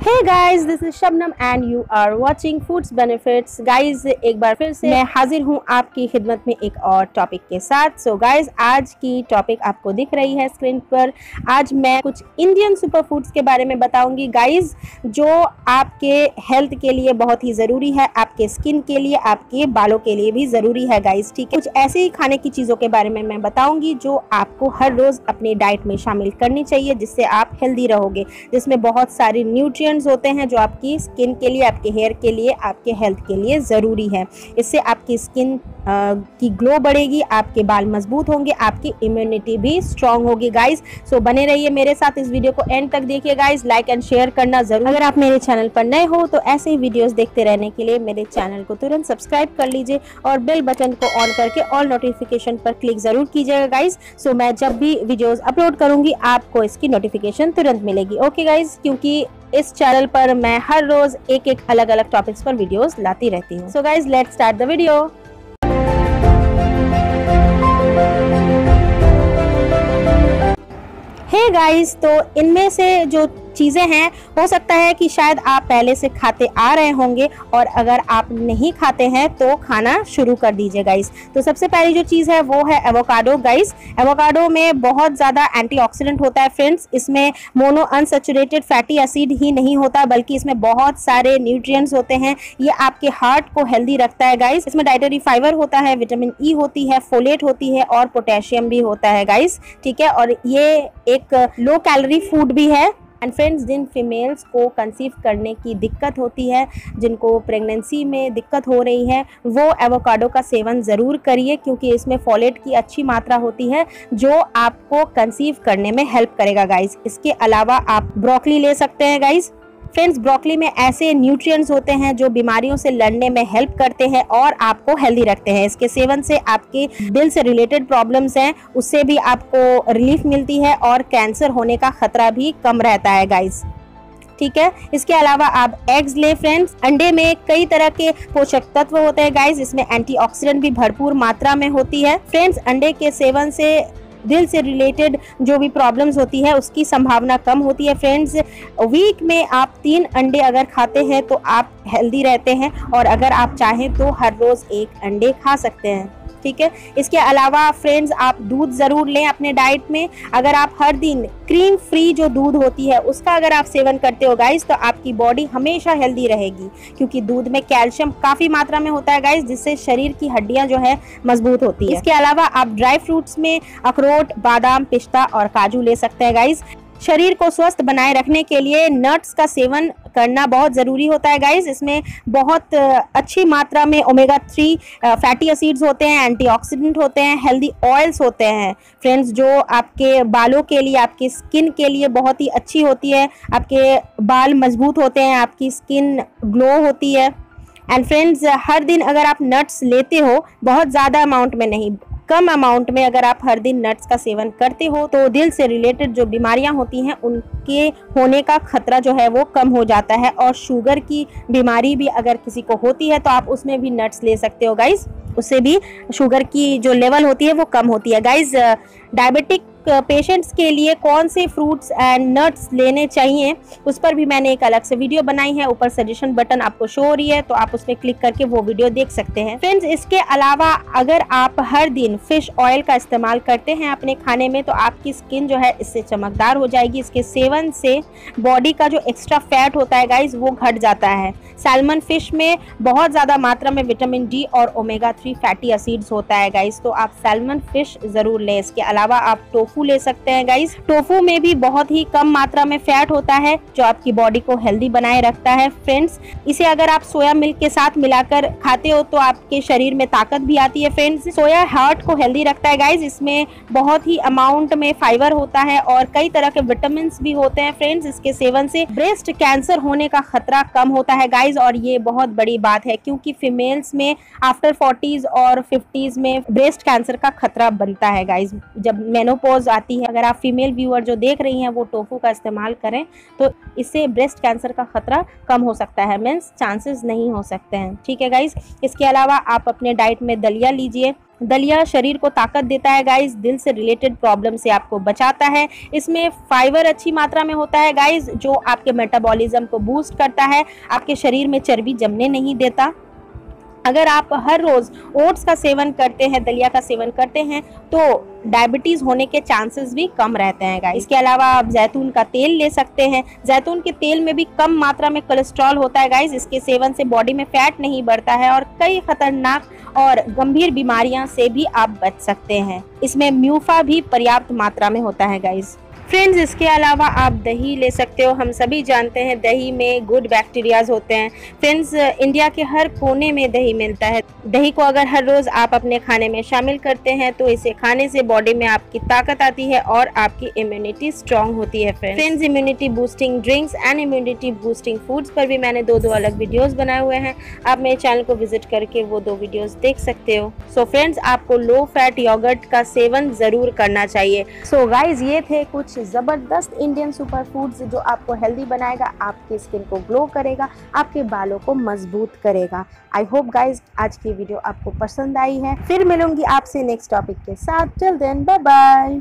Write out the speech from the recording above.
Hey guys this is Shabnam and you are watching foods benefits guys एक बार फिर से मैं हाजिर हूँ आपकी खिदमत में एक और टॉपिक के साथ। सो so गाइस आज की टॉपिक आपको दिख रही है स्क्रीन पर। आज मैं कुछ इंडियन सुपर फूड्स के बारे में बताऊँगी। गाइस जो आपके हेल्थ के लिए बहुत ही ज़रूरी है, आपके स्किन के लिए, आपके बालों के लिए भी ज़रूरी है गाइज़ ठीक है? कुछ ऐसे ही खाने की चीज़ों के बारे में मैं बताऊँगी जो आपको हर रोज़ अपने डाइट में शामिल करनी चाहिए, जिससे आप हेल्दी रहोगे, जिसमें बहुत सारी न्यूट्रिय होते हैं जो आपकी स्किन के लिए, आपके हेयर के लिए, आपके हेल्थ के लिए ज़रूरी है। इससे आपकी स्किन की ग्लो बढ़ेगी, आपके बाल मज़बूत होंगे, आपकी इम्यूनिटी भी स्ट्रांग होगी। गाइज़ सो बने रहिए मेरे साथ इस वीडियो को एंड तक देखिए। गाइज़ लाइक एंड शेयर करना ज़रूर। अगर आप मेरे चैनल पर नए हो तो ऐसे ही वीडियोस देखते रहने के लिए मेरे चैनल को तुरंत सब्सक्राइब कर लीजिए और बेल बटन को ऑन करके ऑल नोटिफिकेशन पर क्लिक ज़रूर कीजिएगा। गाइज़ सो मैं जब भी वीडियोज़ अपलोड करूँगी, आपको इसकी नोटिफिकेशन तुरंत मिलेगी। ओके गाइज़ क्योंकि इस चैनल पर मैं हर रोज एक एक अलग अलग टॉपिक्स पर वीडियोस लाती रहती हूँ। So guys let start the video hey guys तो इनमें से जो चीज़ें हैं, हो सकता है कि शायद आप पहले से खाते आ रहे होंगे और अगर आप नहीं खाते हैं तो खाना शुरू कर दीजिए गाइस तो सबसे पहली जो चीज़ है वो है एवोकाडो गाइस एवोकाडो में बहुत ज़्यादा एंटीऑक्सीडेंट होता है फ्रेंड्स इसमें मोनो अनसेचुरेटेड फैटी एसिड ही नहीं होता, बल्कि इसमें बहुत सारे न्यूट्रिएंट्स होते हैं। ये आपके हार्ट को हेल्दी रखता है गाइस इसमें डाइटरी फाइबर होता है विटामिन ई e होती है फोलेट होती है और पोटेशियम भी होता है गाइस ठीक है? और ये एक लो कैलोरी फ़ूड भी है। एंड फ्रेंड्स जिन फीमेल्स को कंसीव करने की दिक्कत होती है, जिनको प्रेगनेंसी में दिक्कत हो रही है, वो एवोकाडो का सेवन ज़रूर करिए, क्योंकि इसमें फॉलेट की अच्छी मात्रा होती है, जो आपको कंसीव करने में हेल्प करेगा गाइज़ इसके अलावा आप ब्रोकली ले सकते हैं गाइस फ्रेंड्स ब्रोकली में ऐसे न्यूट्रिएंट्स होते हैं जो बीमारियों से लड़ने में हेल्प करते हैं और आपको हेल्दी रखते हैं। इसके सेवन से आपके दिल से रिलेटेड प्रॉब्लम्स हैं, उससे भी आपको रिलीफ मिलती है और कैंसर होने का खतरा भी कम रहता है गाइस ठीक है? इसके अलावा आप एग्स ले फ्रेंड्स अंडे में कई तरह के पोषक तत्व होते हैं गाइस इसमें एंटीऑक्सीडेंट भी भरपूर मात्रा में होती है। फ्रेंड्स अंडे के सेवन से दिल से रिलेटेड जो भी प्रॉब्लम्स होती है, उसकी संभावना कम होती है। फ्रेंड्स, वीक में आप तीन अंडे अगर खाते हैं तो आप हेल्दी रहते हैं और अगर आप चाहें तो हर रोज़ एक अंडे खा सकते हैं। ठीक है? इसके अलावा फ्रेंड्स आप दूध ज़रूर लें अपने डाइट में। अगर आप हर दिन क्रीम फ्री जो दूध होती है, उसका अगर आप सेवन करते हो गाइस तो आपकी बॉडी हमेशा हेल्दी रहेगी। क्योंकि दूध में कैल्शियम काफ़ी मात्रा में होता है गाइस जिससे शरीर की हड्डियाँ जो है, मज़बूत होती है। इसके अलावा आप ड्राई फ्रूट्स में अखरोट, बादाम, पिस्ता और काजू ले सकते हैं गाइस शरीर को स्वस्थ बनाए रखने के लिए नट्स का सेवन करना बहुत ज़रूरी होता है गाइज़ इसमें बहुत अच्छी मात्रा में ओमेगा थ्री फैटी एसिड्स होते हैं एंटीऑक्सीडेंट होते हैं हेल्दी ऑयल्स होते हैं. फ्रेंड्स जो आपके बालों के लिए, आपकी स्किन के लिए बहुत ही अच्छी होती है, आपके बाल मज़बूत होते हैं, आपकी स्किन ग्लो होती है. एंड फ्रेंड्स हर दिन अगर आप नट्स लेते हो, बहुत ज़्यादा अमाउंट में नहीं कम अमाउंट में अगर आप हर दिन नट्स का सेवन करते हो तो दिल से रिलेटेड जो बीमारियाँ होती हैं, उनके होने का खतरा जो है वो कम हो जाता है। और शुगर की बीमारी भी अगर किसी को होती है तो आप उसमें भी नट्स ले सकते हो गाइज़ उससे भी शुगर की जो लेवल होती है, वो कम होती है। गाइज़ डायबिटिक पेशेंट्स के लिए कौन से फ्रूट्स एंड नट्स लेने चाहिए, उस पर भी मैंने एक अलग से वीडियो बनाई है। ऊपर सजेशन बटन आपको शो हो रही है तो आप उसमें क्लिक करके वो वीडियो देख सकते हैं। फ्रेंड्स इसके अलावा अगर आप हर दिन फ़िश ऑयल का इस्तेमाल करते हैं अपने खाने में तो आपकी स्किन जो है इससे चमकदार हो जाएगी। इसके सेवन से बॉडी का जो एक्स्ट्रा फैट होता है गाइज़ वो घट जाता है। सैलमन फ़िश में बहुत ज़्यादा मात्रा में विटामिन डी और ओमेगा थ्री फैटी एसिड्स होता है गाइज़ तो आप सैलमन फ़िश ज़रूर लें। इसके अलावा आप टोफू टोफू ले सकते हैं गाइस टोफू में भी बहुत ही कम मात्रा में फैट होता है, जो आपकी बॉडी को हेल्दी बनाए रखता है फ्रेंड्स इसे अगर आप सोया मिल्क के साथ मिलाकर खाते हो तो आपके शरीर में ताकत भी आती है फ्रेंड्स सोया हार्ट को हेल्दी रखता है गाइज़ इसमें बहुत ही अमाउंट में फाइबर होता है और कई तरह के विटामिन भी होते हैं फ्रेंड्स इसके सेवन से ब्रेस्ट कैंसर होने का खतरा कम होता है गाइज़ और ये बहुत बड़ी बात है, क्योंकि फीमेल्स में आफ्टर फोर्टीज और फिफ्टीज में ब्रेस्ट कैंसर का खतरा बनता है गाइज़ जब मेनोपोज आती है। अगर आप फीमेल व्यूअर जो देख रही हैं, वो टोफू का इस्तेमाल करें तो इससे ब्रेस्ट कैंसर का खतरा कम हो सकता है। मीन्स चांसेस नहीं हो सकते हैं। ठीक है गाइज़ इसके अलावा आप अपने डाइट में दलिया लीजिए। दलिया शरीर को ताकत देता है गाइस दिल से रिलेटेड प्रॉब्लम से आपको बचाता है। इसमें फाइबर अच्छी मात्रा में होता है गाइस जो आपके मेटाबॉलिज्म को बूस्ट करता है। आपके शरीर में चर्बी जमने नहीं देता। अगर आप हर रोज़ ओट्स का सेवन करते हैं, दलिया का सेवन करते हैं तो डायबिटीज़ होने के चांसेस भी कम रहते हैं इसके अलावा आप जैतून का तेल ले सकते हैं। जैतून के तेल में भी कम मात्रा में कोलेस्ट्रॉल होता है गाइस इसके सेवन से बॉडी में फैट नहीं बढ़ता है और कई खतरनाक और गंभीर बीमारियाँ से भी आप बच सकते हैं। इसमें म्यूफा भी पर्याप्त मात्रा में होता है गाइस फ्रेंड्स इसके अलावा आप दही ले सकते हो। हम सभी जानते हैं दही में गुड बैक्टीरियाज होते हैं। फ्रेंड्स इंडिया के हर कोने में दही मिलता है। दही को अगर हर रोज़ आप अपने खाने में शामिल करते हैं तो इसे खाने से बॉडी में आपकी ताकत आती है और आपकी इम्यूनिटी स्ट्रांग होती है friends immunity boosting drinks and immunity boosting foods पर भी मैंने दो दो अलग वीडियोज़ बनाए हुए हैं। आप मेरे चैनल को विज़िट करके वो दो वीडियोज़ देख सकते हो। सो so फ्रेंड्स आपको लो फैट योगर्ट का सेवन ज़रूर करना चाहिए। सो so गाइज़ ये थे कुछ ज़बरदस्त इंडियन सुपर फूड्स जो आपको हेल्दी बनाएगा, आपके स्किन को ग्लो करेगा, आपके बालों को मज़बूत करेगा। आई होप गाइज़ आज की वीडियो आपको पसंद आई है। फिर मिलूँगी आपसे नेक्स्ट टॉपिक के साथ। Till then bye bye